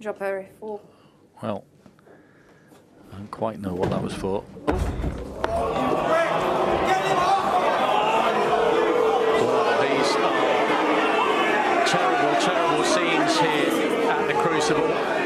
Drop a four. Well, I don't quite know what that was for. Well, these are terrible, terrible scenes here at the Crucible.